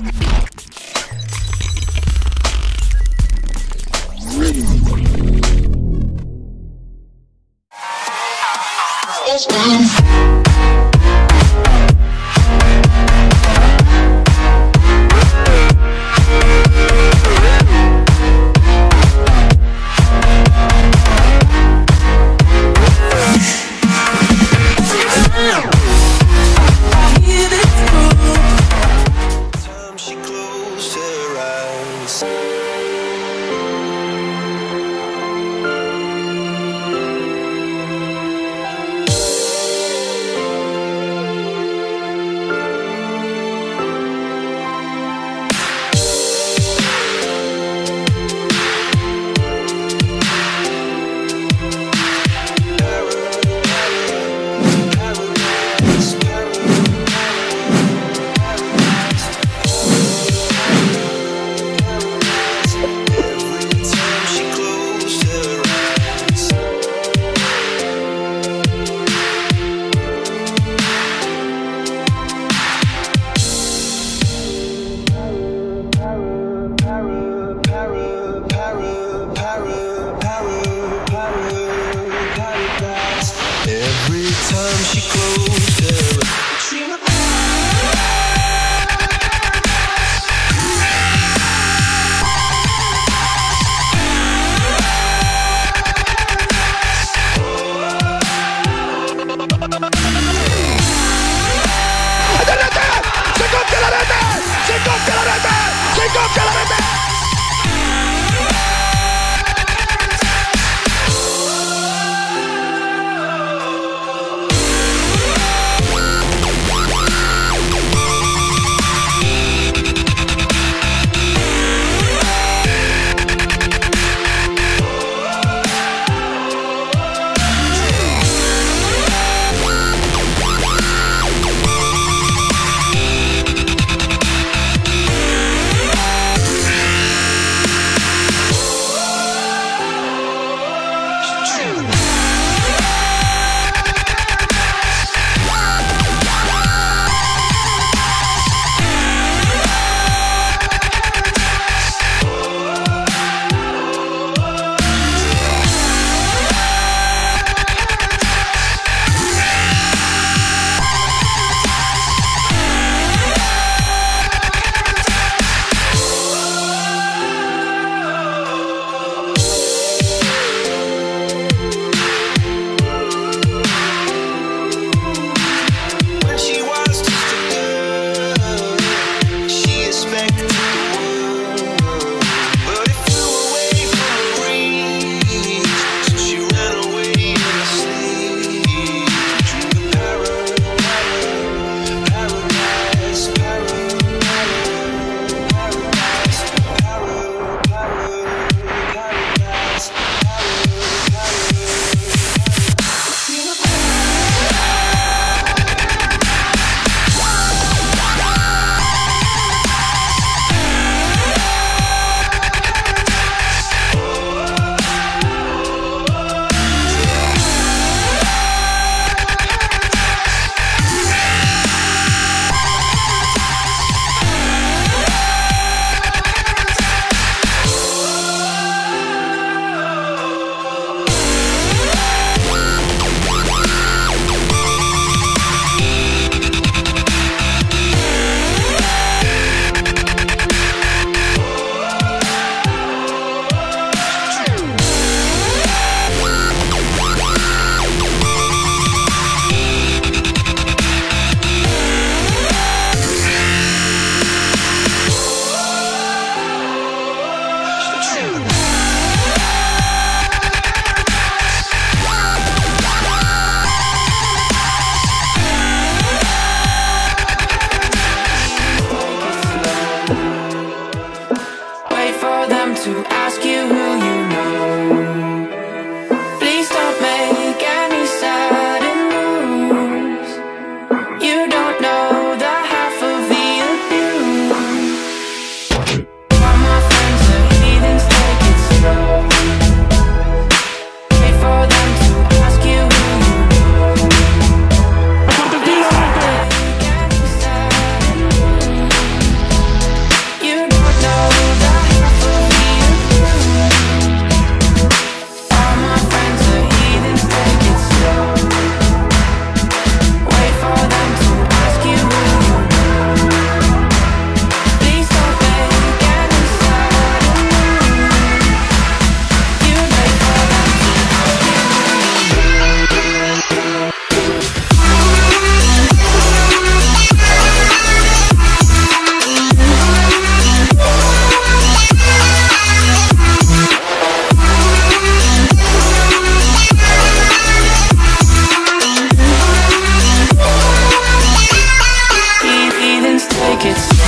She tickets.